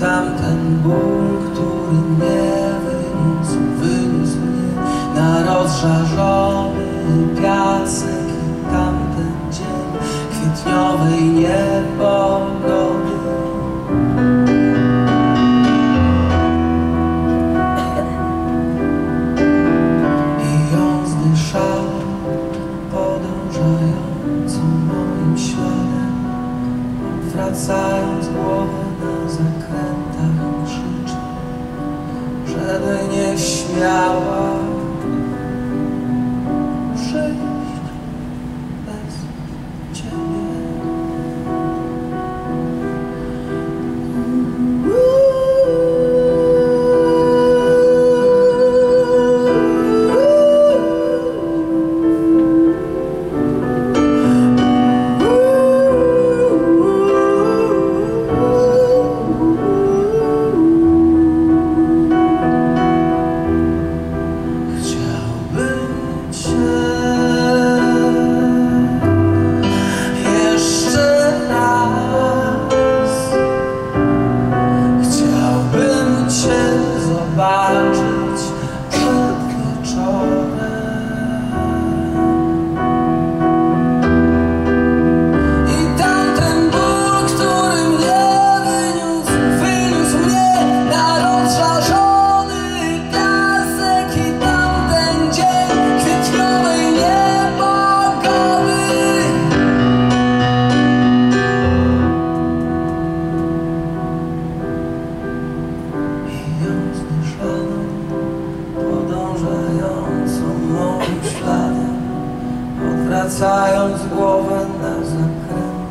Tamten ból, który mnie wyniósł, wyniósł mnie na rozżarzony piasek i tamten dzień kwietniowy i niebie. Przewracając głowę na zakręt.